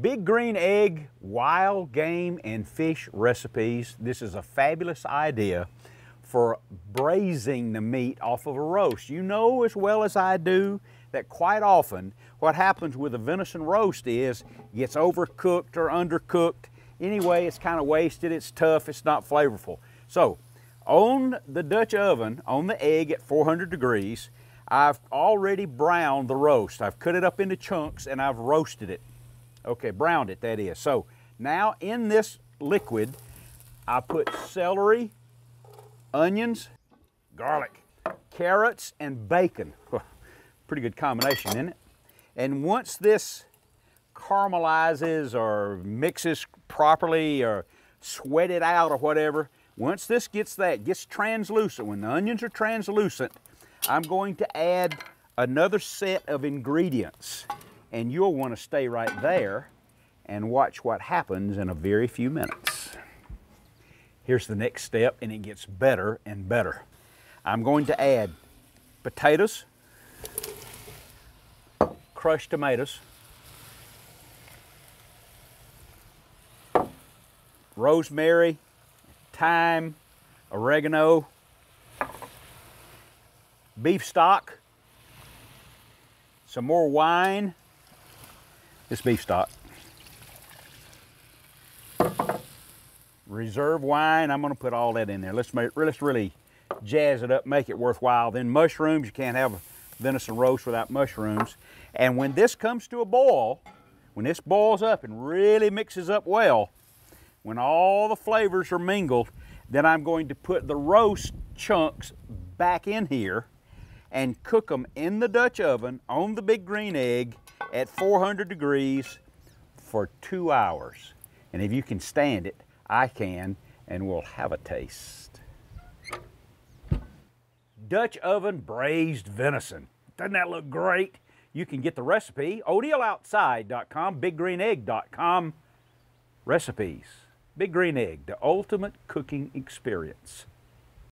Big Green Egg Wild Game and Fish Recipes. This is a fabulous idea for braising the meat off of a roast. You know as well as I do that quite often what happens with a venison roast is it gets overcooked or undercooked. Anyway, it's kind of wasted, it's tough, it's not flavorful. So on the Dutch oven, on the egg at 400 degrees, I've already browned the roast. I've cut it up into chunks and I've roasted it. Okay, browned it, that is. So now in this liquid, I put celery, onions, garlic, carrots, and bacon. Pretty good combination, isn't it? And once this caramelizes or mixes properly or sweat it out or whatever, once this gets that, gets translucent, when the onions are translucent, I'm going to add another set of ingredients and you'll want to stay right there and watch what happens in a very few minutes. Here's the next step and it gets better and better. I'm going to add potatoes, crushed tomatoes, rosemary, thyme, oregano, beef stock, some more wine, this beef stock. Reserve wine, I'm gonna put all that in there. Let's, make, let's really jazz it up, make it worthwhile. Then mushrooms, you can't have venison roast without mushrooms. And when this comes to a boil, when this boils up and really mixes up well, when all the flavors are mingled, then I'm going to put the roast chunks back in here and cook them in the Dutch oven on the big green egg at 400 degrees for two hours. And if you can stand it, I can, and we'll have a taste. Dutch oven braised venison. Doesn't that look great? You can get the recipe, oneilloutside.com, biggreenegg.com recipes. Big Green Egg, the ultimate cooking experience.